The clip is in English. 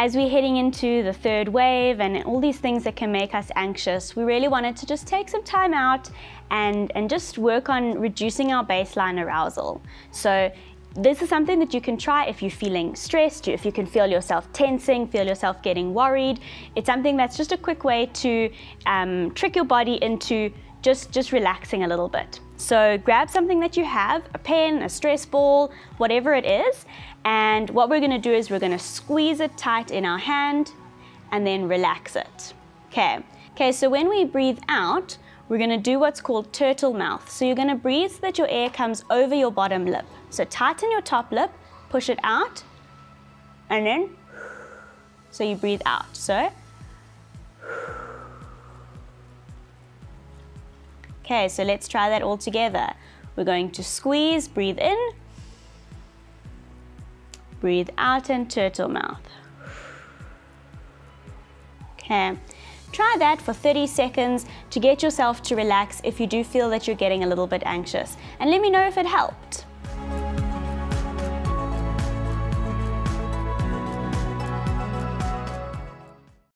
as we're heading into the third wave and all these things that can make us anxious, we really wanted to just take some time out and, and just work on reducing our baseline arousal. So this is something that you can try if you're feeling stressed, if you can feel yourself tensing, feel yourself getting worried. It's something that's just a quick way to um, trick your body into just, just relaxing a little bit. So grab something that you have, a pen, a stress ball, whatever it is, and what we're gonna do is we're gonna squeeze it tight in our hand and then relax it. Okay, okay, so when we breathe out, we're gonna do what's called turtle mouth. So you're gonna breathe so that your air comes over your bottom lip. So tighten your top lip, push it out, and then, so you breathe out. So, okay, so let's try that all together. We're going to squeeze, breathe in, breathe out and turtle mouth. Okay. Try that for 30 seconds to get yourself to relax if you do feel that you're getting a little bit anxious. And let me know if it helped.